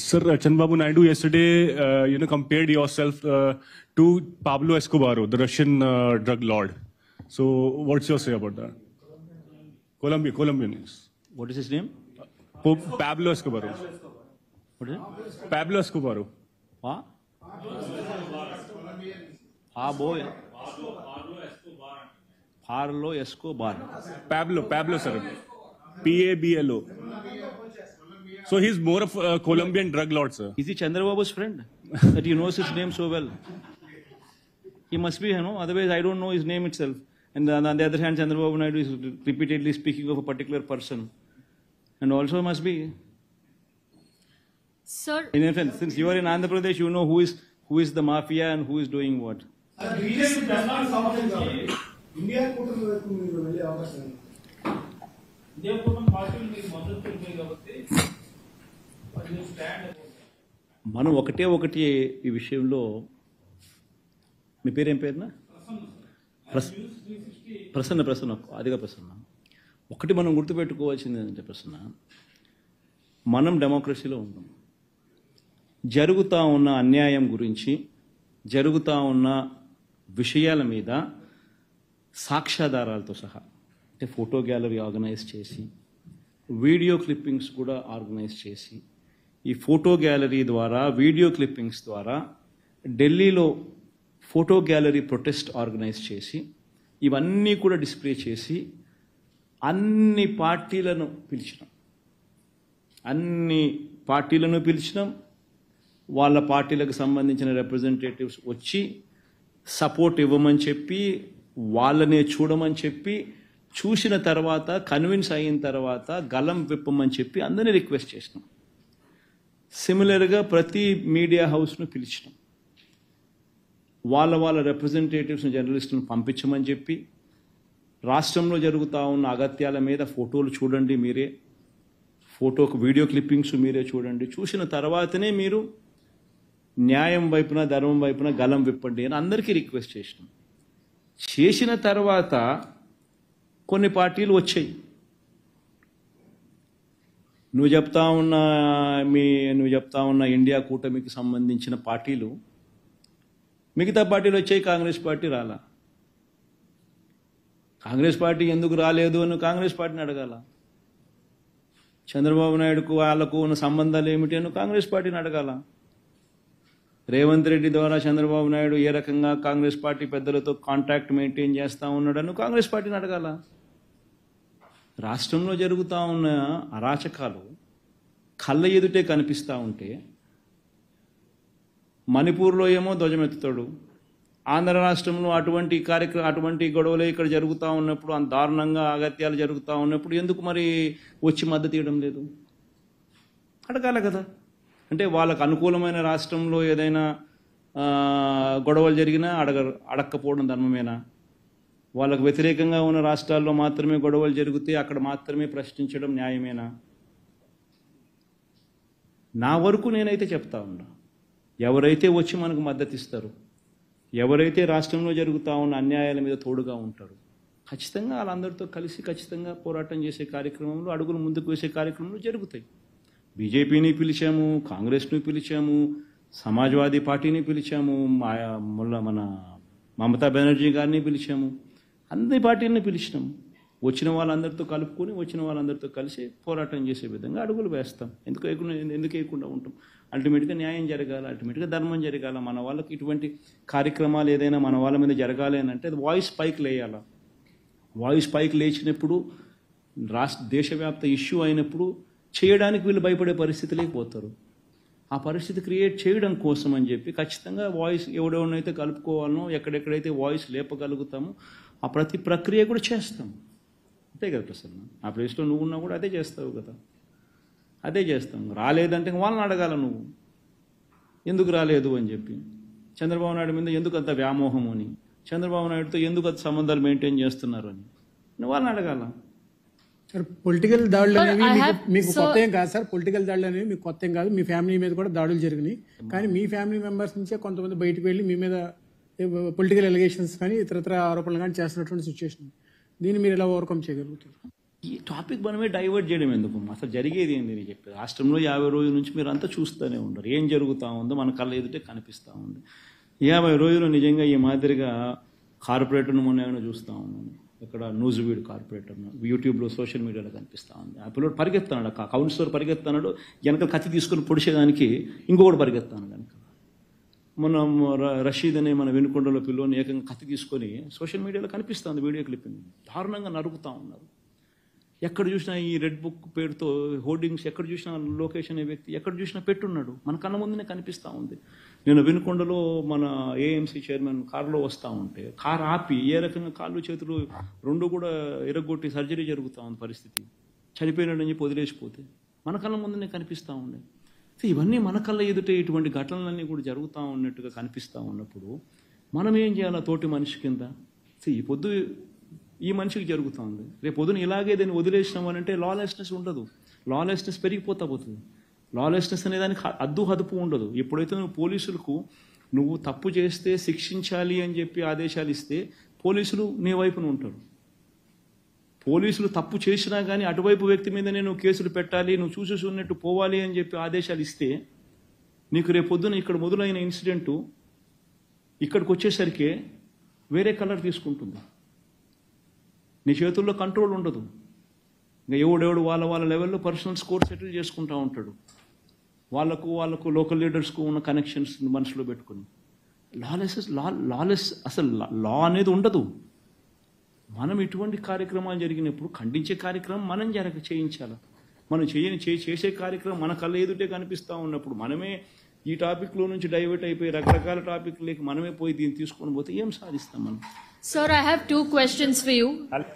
Sir, Chandrababu Naidu yesterday, uh, you know, compared yourself uh, to Pablo Escobar, the Russian uh, drug lord. So, what's your say about that? Colombia, Colombian is. What is his name? Po- Pablo Escobar. What is it? Pablo Escobar. Huh? Pablo. Pablo Escobar. Pablo, Pablo, sir. P A B L O. So he's more of a Colombian drug lord, sir. Is he Chandrababu's friend? that he knows his name so well. He must be, you know, otherwise I don't know his name itself. And on the other hand, Chandrababu Naidu is repeatedly speaking of a particular person. And also must be. Sir. In effect, since you are in Andhra Pradesh, you know who is who is the mafia and who is doing what. India మనం ఒకటే ఒకటి ఈ విషయంలో మీ పేరేం పేరునా? ప్రసన్న ప్రసన్న అదిగా ప్రసన్న. ఒకటి మనం గుర్తుపెట్టుకోవాల్సింది ఏంటంటే ప్రసన్న మనం డెమోక్రసీలో ఉన్నాం. జరుగుతూ ఉన్న అన్యాయం గురించి జరుగుతూ ఉన్న విషయాల మీద సాక్ష్యాధారాలతో సహా అంటే ఫోటో గ్యాలరీ ఆర్గనైజ్ చేసి వీడియో క్లిప్పింగ్స్ కూడా ఆర్గనైజ్ చేసి ఈ ఫోటో గ్యాలరీ ద్వారా వీడియో క్లిప్పింగ్స్ ద్వారా ఢిల్లీలో ఫోటో గ్యాలరీ ప్రొటెస్ట్ ఆర్గనైజ్ చేసి ఇవన్నీ కూడా డిస్ప్లే చేసి అన్ని పార్టీలను పిలిచినాం. అన్ని పార్టీలను పిలిచినాం. వాళ్ళ పార్టీలకు సంబంధించిన రిప్రజెంటేటివ్స్ వచ్చి సపోర్ట్ ఇవ్వమని చెప్పి వాళ్ళనే చూడమని చెప్పి చూసిన తర్వాత కన్విన్స్ అయిన తర్వాత గలం విప్పమని చెప్పి అందరినీ రిక్వెస్ట్ చేసినాం. సిమిలర్గా ప్రతి మీడియా హౌస్ను పిలిచినాం వాళ్ళ వాళ్ళ రిప్రజెంటేటివ్స్ని జర్నలిస్టులను పంపించమని చెప్పి రాష్ట్రంలో జరుగుతూ ఉన్న అగత్యాల మీద ఫోటోలు చూడండి మీరే ఫోటోకు వీడియో క్లిప్పింగ్స్ మీరే చూడండి చూసిన తర్వాతనే మీరు న్యాయం వైపున ధర్మం వైపున గలం విప్పండి అని అందరికీ రిక్వెస్ట్ చేసినాం చేసిన తర్వాత కొన్ని పార్టీలు వచ్చాయి నువ్వు చెప్తా ఉన్న మీ నువ్వు చెప్తా ఉన్న ఇండియా కూటమికి సంబంధించిన పార్టీలు మిగతా పార్టీలు వచ్చాయి కాంగ్రెస్ పార్టీ రాలా? కాంగ్రెస్ పార్టీ ఎందుకు రాలేదు అని కాంగ్రెస్ పార్టీని అడగాల? చంద్రబాబు నాయుడుకు వాళ్ళకు ఉన్న సంబంధాలు ఏమిటి అని కాంగ్రెస్ పార్టీని అడగాల? రేవంత్ రెడ్డి ద్వారా చంద్రబాబు నాయుడు ఏ రకంగా కాంగ్రెస్ పార్టీ పెద్దలతో కాంటాక్ట్ మెయింటైన్ చేస్తూ ఉన్నాడని కాంగ్రెస్ పార్టీని అడగాల? రాష్ట్రంలో జరుగుతూ ఉన్న అరాచకాలు కళ్ళ ఎదుటే కనిపిస్తూ ఉంటే మణిపూర్లో ఏమో ధ్వజమెత్తుతాడు. ఆంధ్ర రాష్ట్రంలో అటువంటి కార్యక్రమం అటువంటి గొడవలు ఇక్కడ జరుగుతూ ఉన్నప్పుడు అంత దారుణంగా అగత్యాలు జరుగుతూ ఉన్నప్పుడు ఎందుకు మరి వచ్చి మద్దతు ఇవ్వడం లేదు? అడగాల కదా. అంటే వాళ్ళకు అనుకూలమైన రాష్ట్రంలో ఏదైనా గొడవలు జరిగినా అడగ అడక్కపోవడం ధర్మమేనా? వాళ్ళకు వ్యతిరేకంగా ఉన్న రాష్ట్రాల్లో మాత్రమే గొడవలు జరిగితే అక్కడ మాత్రమే ప్రశ్నించడం న్యాయమేనా? నా వరకు నేనైతే చెప్తా ఉన్నా. ఎవరైతే వచ్చి మనకు మద్దతు ఇస్తారు ఎవరైతే రాష్ట్రంలో జరుగుతూ ఉన్న అన్యాయాల మీద తోడుగా ఉంటారు ఖచ్చితంగా వాళ్ళందరితో కలిసి ఖచ్చితంగా పోరాటం చేసే కార్యక్రమంలో అడుగులు ముందుకు వేసే కార్యక్రమంలో జరుగుతాయి. బీజేపీని పిలిచాము కాంగ్రెస్ను పిలిచాము సమాజ్వాదీ పార్టీని పిలిచాము మా మన మమతా బెనర్జీ గారిని పిలిచాము. అన్ని పార్టీలను పిలిచినాం. వచ్చిన వాళ్ళందరితో కలుపుకొని వచ్చిన వాళ్ళందరితో కలిసి పోరాటం చేసే విధంగా అడుగులు వేస్తాం. ఎందుకు వేయకుండా ఎందుకు వేయకుండా ఉంటాం? అల్టిమేట్గా న్యాయం జరగాలి అల్టిమేట్గా ధర్మం జరగాల. మన వాళ్ళకి ఇటువంటి కార్యక్రమాలు ఏదైనా మన వాళ్ళ మీద జరగాలి అని అంటే అది వాయిస్ పైకి లేయాల. వాయిస్ పైకి లేచినప్పుడు రాష్ట్ర దేశవ్యాప్త ఇష్యూ అయినప్పుడు చేయడానికి వీళ్ళు భయపడే పరిస్థితిలోకి పోతారు. ఆ పరిస్థితి క్రియేట్ చేయడం కోసం అని చెప్పి ఖచ్చితంగా వాయిస్ ఎవడెవడనైతే కలుపుకోవాలనో ఎక్కడెక్కడైతే వాయిస్ లేపగలుగుతామో ఆ ప్రతి ప్రక్రియ కూడా చేస్తాం. అంతే కదా ప్రసన్న? ఆ ప్లేస్లో నువ్వు ఉన్నా కూడా అదే చేస్తావు కదా. అదే చేస్తాం. రాలేదంటే ఇంక వాళ్ళని అడగాల నువ్వు. ఎందుకు రాలేదు అని చెప్పి. చంద్రబాబు నాయుడు మీద ఎందుకు అంత వ్యామోహం అని. చంద్రబాబు నాయుడుతో ఎందుకు అంత సంబంధాలు మెయింటైన్ చేస్తున్నారు అని. నువ్వు వాళ్ళని అడగాల. సార్ పొలిటికల్ దాడులు అనేవి మీకు కొత్త ఏం కాదు సార్. పొలిటికల్ దాడులు అనేవి మీకు కొత్త ఏం కాదు. మీ ఫ్యామిలీ మీద కూడా దాడులు జరిగినాయి. కానీ మీ ఫ్యామిలీ మెంబర్స్ నుంచే కొంతమంది బయటకు వెళ్ళి మీ మీద పొలిటికల్ ఎలిగేషన్స్ కానీ ఇతరత్ర ఆరోపణలు కానీ చేస్తున్నటువంటి సిచ్యువేషన్ దీన్ని మీరు ఎలా ఓవర్కమ్ చేయగలుగుతారు? ఈ టాపిక్ మనమే డైవర్ట్ చేయడం ఎందుకు అసలు జరిగేది ఏంది నేను చెప్పి రాష్ట్రంలో యాభై రోజుల నుంచి మీరు అంతా చూస్తూనే ఉండరు ఏం జరుగుతూ ఉందో మన కళ్ళ ఎదుటే కనిపిస్తూ ఉంది. యాభై రోజులు నిజంగా ఈ మాదిరిగా కార్పొరేటర్ను మొన్న ఏమైనా చూస్తూ ఉన్నాను. ఇక్కడ న్యూస్ వీడ్ కార్పొరేటర్ను. యూట్యూబ్లో సోషల్ మీడియాలో కనిపిస్తూ ఉంది. ఆ పిల్లడు పరిగెత్తాడు. ఆ కౌన్సిలర్ పరిగెత్తాడు. వెనక కత్తి తీసుకుని పొడిచేదానికి ఇంకొకటి పరిగెత్తాను మన ర- రషీద్ అనే మన వెనుకొండలో పిల్లోని ఏకంగా కత్తి తీసుకొని సోషల్ మీడియాలో కనిపిస్తుంది వీడియో క్లిప్పింగ్. దారుణంగా నరుకుతూ ఉన్నారు. ఎక్కడ చూసినా ఈ రెడ్ బుక్ పేరుతో హోర్డింగ్స్ ఎక్కడ చూసినా లొకేషన్ అనే వ్యక్తి ఎక్కడ చూసినా పెట్టున్నాడు. మన కన్న ముందునే కనిపిస్తూ ఉంది. నేను వినుకొండలో మన ఏఎంసీ చైర్మన్ కారులో వస్తూ ఉంటే కారు ఆపి ఏ రకంగా కాళ్ళు చేతులు రెండు కూడా ఎరగొట్టి సర్జరీ జరుగుతూ ఉంది పరిస్థితి. చనిపోయినాడని చెప్పి వదిలేసిపోతే మన కళ్ళ ముందునే కనిపిస్తూ ఉండేది సో ఇవన్నీ మన కళ్ళ ఎదుటే ఇటువంటి ఘటనలన్నీ కూడా జరుగుతూ ఉన్నట్టుగా కనిపిస్తూ ఉన్నప్పుడు మనం ఏం చేయాలి తోటి మనిషి కింద? సో ఈ పొద్దు ఈ మనిషికి జరుగుతూ ఉంది. రేపు పొద్దున ఇలాగే దాన్ని వదిలేసినాం అని అంటే లాలెస్నెస్ ఉండదు. లాలెస్నెస్ పెరిగిపోతా పోతుంది. లాలెస్నెస్ అనే దానికి అద్దు హదుపు ఉండదు. ఎప్పుడైతే నువ్వు పోలీసులకు నువ్వు తప్పు చేస్తే శిక్షించాలి అని చెప్పి ఆదేశాలు ఇస్తే పోలీసులు నీ వైపున ఉంటారు. పోలీసులు తప్పు చేసినా కానీ అటువైపు వ్యక్తి మీద నేను కేసులు పెట్టాలి నువ్వు చూసేసి ఉన్నట్టు పోవాలి అని చెప్పి ఆదేశాలు ఇస్తే నీకు రేపొద్దున ఇక్కడ మొదలైన ఇన్సిడెంటు ఇక్కడికి వచ్చేసరికి వేరే కలర్ తీసుకుంటుంది. నీ చేతుల్లో కంట్రోల్ ఉండదు. ఇంకా ఎవడెవడు వాళ్ళ వాళ్ళ లెవెల్లో పర్సనల్ స్కోర్ సెటిల్ చేసుకుంటూ ఉంటాడు. వాళ్ళకు వాళ్ళకు లోకల్ లీడర్స్కు ఉన్న కనెక్షన్స్ మనసులో పెట్టుకుని. లాలెస్ లా లాలెస్ అసలు లా అనేది ఉండదు. మనం ఇటువంటి కార్యక్రమాలు జరిగినప్పుడు ఖండించే కార్యక్రమం మనం జరగ చేయించాలి మనం చేయని చే- చేసే కార్యక్రమం మన కళ్ళ ఎదుటే కనిపిస్తూ ఉన్నప్పుడు మనమే ఈ టాపిక్లో నుంచి డైవర్ట్ అయిపోయి రకరకాల టాపిక్లకి మనమే పోయి దీన్ని తీసుకొని పోతే ఏం సాధిస్తాం మనం Sir, I have two questions for you. Al-